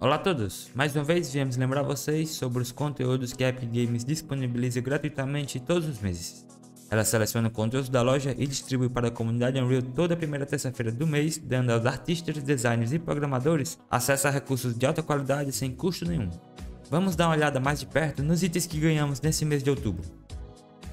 Olá a todos! Mais uma vez viemos lembrar vocês sobre os conteúdos que a Epic Games disponibiliza gratuitamente todos os meses. Ela seleciona conteúdos da loja e distribui para a comunidade Unreal toda a primeira terça-feira do mês, dando aos artistas, designers e programadores acesso a recursos de alta qualidade sem custo nenhum. Vamos dar uma olhada mais de perto nos itens que ganhamos nesse mês de outubro.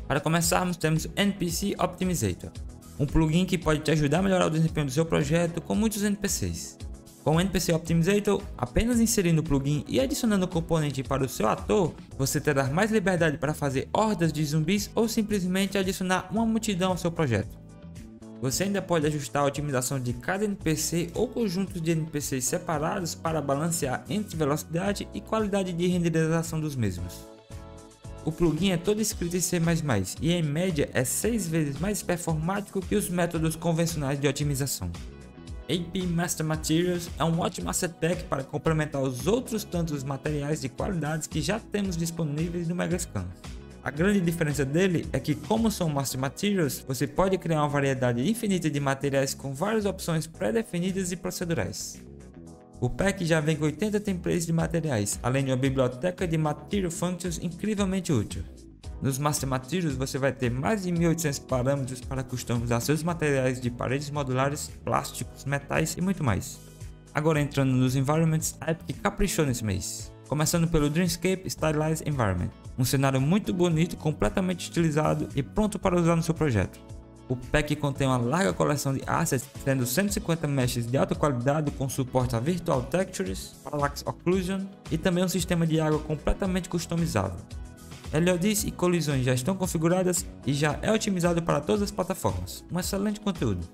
Para começarmos, temos o NPC Optimizator, um plugin que pode te ajudar a melhorar o desempenho do seu projeto com muitos NPCs. Com o NPC Optimizator, apenas inserindo o plugin e adicionando o componente para o seu ator, você terá mais liberdade para fazer hordas de zumbis ou simplesmente adicionar uma multidão ao seu projeto. Você ainda pode ajustar a otimização de cada NPC ou conjuntos de NPCs separados para balancear entre velocidade e qualidade de renderização dos mesmos. O plugin é todo escrito em C++ e em média é 6 vezes mais performático que os métodos convencionais de otimização. AP Master Materials é um ótimo asset pack para complementar os outros tantos materiais de qualidades que já temos disponíveis no Megascan. A grande diferença dele é que como são Master Materials, você pode criar uma variedade infinita de materiais com várias opções pré-definidas e procedurais. O pack já vem com 80 templates de materiais, além de uma biblioteca de Material Functions incrivelmente útil. Nos Master Materials você vai ter mais de 1800 parâmetros para customizar seus materiais de paredes modulares, plásticos, metais e muito mais. Agora entrando nos Environments, a Epic caprichou nesse mês. Começando pelo Dreamscape Stylized Environment, um cenário muito bonito, completamente estilizado e pronto para usar no seu projeto. O pack contém uma larga coleção de assets, tendo 150 meshes de alta qualidade com suporte a Virtual Textures, Parallax Occlusion e também um sistema de água completamente customizável. LODs e colisões já estão configuradas e já é otimizado para todas as plataformas. Um excelente conteúdo.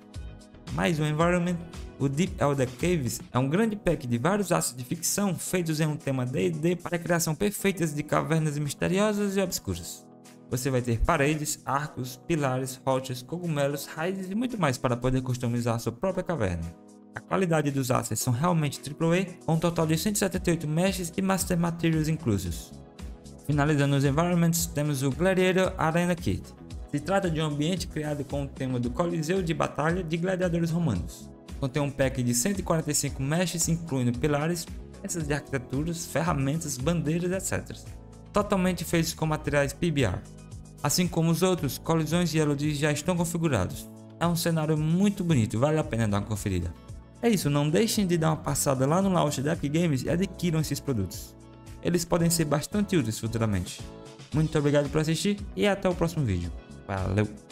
Mais um environment, o Deep Elder Caves é um grande pack de vários assets de ficção feitos em um tema D&D para a criação perfeita de cavernas misteriosas e obscuras. Você vai ter paredes, arcos, pilares, rochas, cogumelos, raízes e muito mais para poder customizar sua própria caverna. A qualidade dos assets são realmente AAA, com um total de 178 meshes e Master Materials inclusos. Finalizando os environments, temos o Gladiator Arena Kit. Se trata de um ambiente criado com o tema do Coliseu de Batalha de Gladiadores Romanos. Contém um pack de 145 meshes incluindo pilares, peças de arquiteturas, ferramentas, bandeiras, etc. Totalmente feitos com materiais PBR. Assim como os outros, colisões e LODs já estão configurados. É um cenário muito bonito, vale a pena dar uma conferida. É isso, não deixem de dar uma passada lá no launch da Epic Games e adquiram esses produtos eles podem ser bastante úteis futuramente. Muito obrigado por assistir e até o próximo vídeo. Valeu!